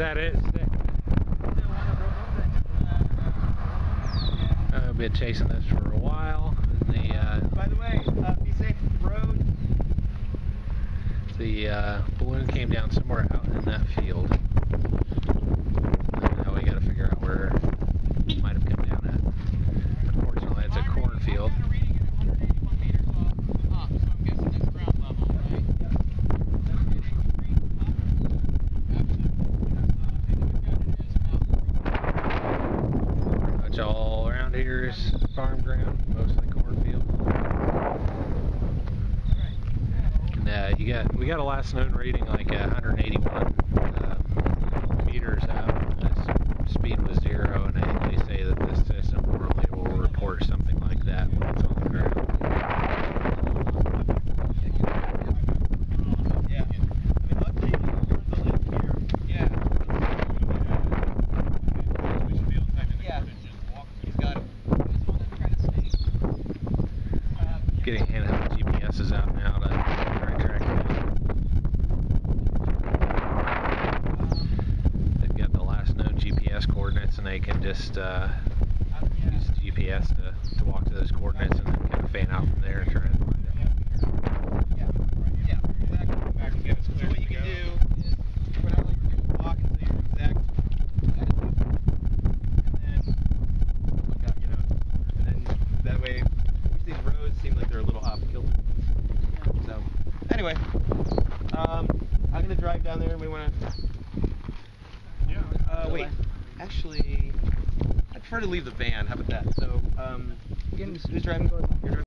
that it? I've been chasing this for a while. The uh, By the way, uh, be safe with the road. the uh, balloon came down somewhere out in that field. Now we got to figure out where it might have come down at. Unfortunately, it's a cornfield. Much all around here is farm ground, mostly cornfield. And uh, you got we got a last known reading like uh, 181 uh, meters out. This speed was zero, and they, they say that this system normally will report something like that when it's on the ground. Yeah. I mean, luckily, the lid here. Yeah. Yeah. He's got it. Getting handheld GPSs out now to try track. They've got the last known GPS coordinates, and they can just uh, use GPS to, to walk to those coordinates and then kind of fan out from there and try and find it. Yeah, exactly. So what you can do is put out like your block until your exact and then look out, you know. And then that way which these roads seem like they're a little off. So anyway. Um I'm gonna drive down there and we wanna uh wait. Actually I'd prefer to leave the van, how about that? So um who's driving? You're driving?